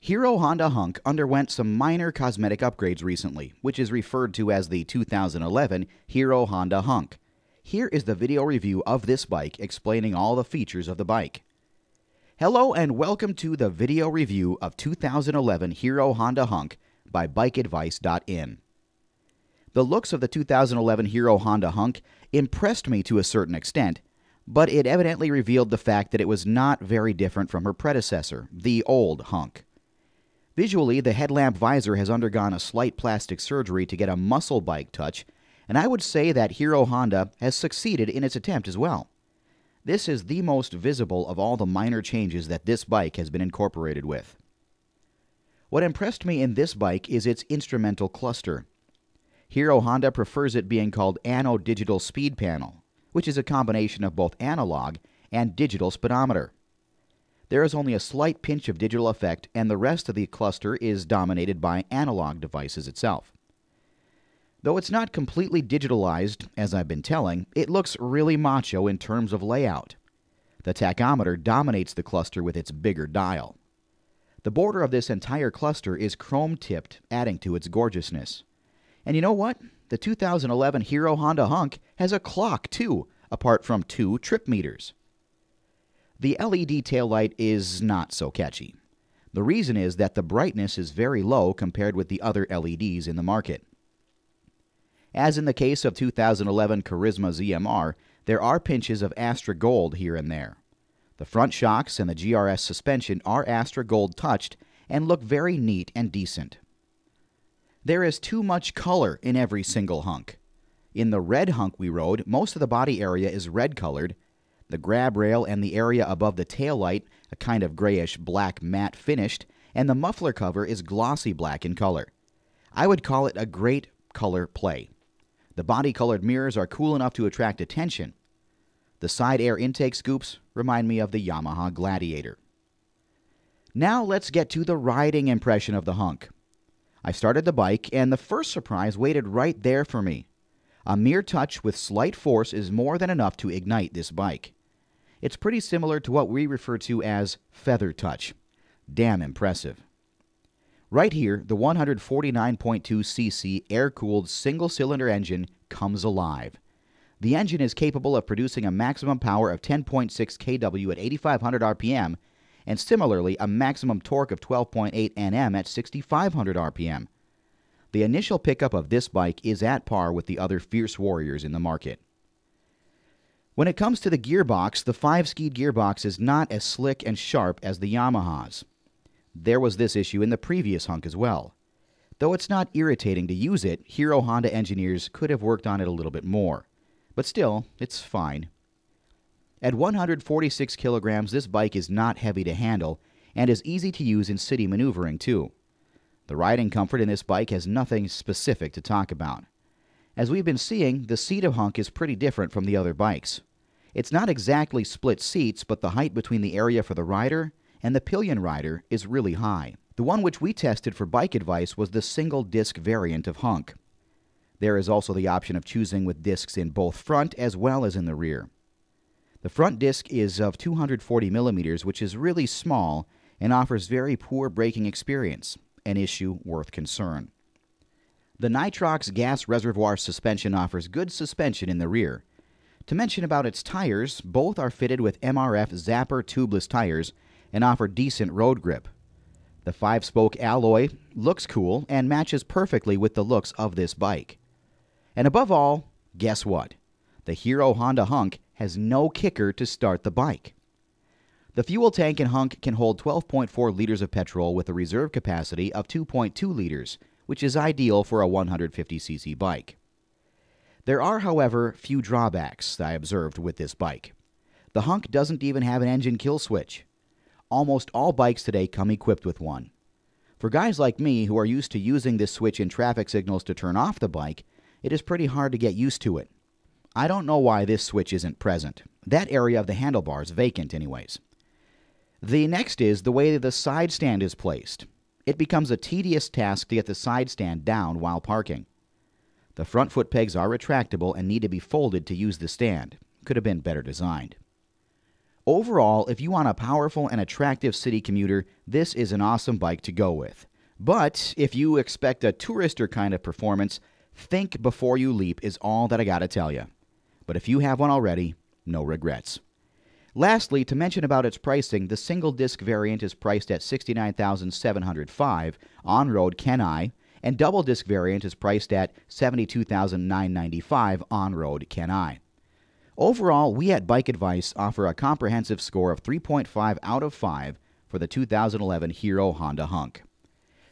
Hero Honda Hunk underwent some minor cosmetic upgrades recently, which is referred to as the 2011 Hero Honda Hunk. Here is the video review of this bike explaining all the features of the bike. Hello and welcome to the video review of 2011 Hero Honda Hunk by BikeAdvice.in. The looks of the 2011 Hero Honda Hunk impressed me to a certain extent, but it evidently revealed the fact that it was not very different from her predecessor, the old Hunk. Visually, the headlamp visor has undergone a slight plastic surgery to get a muscle bike touch, and I would say that Hero Honda has succeeded in its attempt as well. This is the most visible of all the minor changes that this bike has been incorporated with. What impressed me in this bike is its instrumental cluster. Hero Honda prefers it being called Anno Digital Speed Panel which is a combination of both analog and digital speedometer. There is only a slight pinch of digital effect, and the rest of the cluster is dominated by analog devices itself. Though it's not completely digitalized, as I've been telling, it looks really macho in terms of layout. The tachometer dominates the cluster with its bigger dial. The border of this entire cluster is chrome tipped, adding to its gorgeousness. And you know what? The 2011 Hero Honda Hunk has a clock too, apart from two trip meters. The LED taillight is not so catchy. The reason is that the brightness is very low compared with the other LEDs in the market. As in the case of 2011 Karizma ZMR, there are pinches of Astra Gold here and there. The front shocks and the GRS suspension are Astra Gold touched and look very neat and decent. There is too much color in every single hunk. In the red hunk we rode, most of the body area is red colored. The grab rail and the area above the taillight, a kind of grayish black matte finished, and the muffler cover is glossy black in color. I would call it a great color play. The body colored mirrors are cool enough to attract attention. The side air intake scoops remind me of the Yamaha Gladiator. Now let's get to the riding impression of the hunk. I started the bike, and the first surprise waited right there for me. A mere touch with slight force is more than enough to ignite this bike. It's pretty similar to what we refer to as feather touch. Damn impressive. Right here, the 149.2cc air cooled single cylinder engine comes alive. The engine is capable of producing a maximum power of 10.6 kW at 8500 RPM and similarly a maximum torque of 12.8 Nm at 6500 RPM. The initial pickup of this bike is at par with the other fierce warriors in the market. When it comes to the gearbox, the 5-speed gearbox is not as slick and sharp as the Yamahas. There was this issue in the previous hunk as well. Though it's not irritating to use it, Hero Honda engineers could have worked on it a little bit more. But still, it's fine. At 146 kilograms, this bike is not heavy to handle and is easy to use in city maneuvering too. The riding comfort in this bike has nothing specific to talk about. As we've been seeing, the seat of Hunk is pretty different from the other bikes. It's not exactly split seats, but the height between the area for the rider and the pillion rider is really high. The one which we tested for bike advice was the single disc variant of Hunk. There is also the option of choosing with discs in both front as well as in the rear. The front disc is of 240 millimeters, which is really small and offers very poor braking experience, an issue worth concern. The Nitrox gas reservoir suspension offers good suspension in the rear. To mention about its tires, both are fitted with MRF Zapper tubeless tires and offer decent road grip. The five spoke alloy looks cool and matches perfectly with the looks of this bike. And above all, guess what? The Hero Honda Hunk has no kicker to start the bike. The fuel tank in Hunk can hold 12.4 liters of petrol with a reserve capacity of 2.2 liters, which is ideal for a 150cc bike. There are, however, few drawbacks I observed with this bike. The Hunk doesn't even have an engine kill switch. Almost all bikes today come equipped with one. For guys like me who are used to using this switch in traffic signals to turn off the bike, it is pretty hard to get used to it. I don't know why this switch isn't present. That area of the handlebars vacant anyways. The next is the way the side stand is placed. It becomes a tedious task to get the side stand down while parking. The front foot pegs are retractable and need to be folded to use the stand. Could have been better designed. Overall, if you want a powerful and attractive city commuter, this is an awesome bike to go with. But if you expect a tourister kind of performance, think before you leap is all that I gotta tell you. But if you have one already, no regrets. Lastly, to mention about its pricing, the single disc variant is priced at 69,705 on road Chennai, and double disc variant is priced at $72,995 on road Chennai. Overall, we at Bike Advice offer a comprehensive score of 3.5 out of 5 for the 2011 Hero Honda Hunk.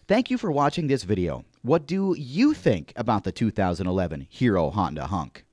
Thank you for watching this video. What do you think about the 2011 Hero Honda Hunk?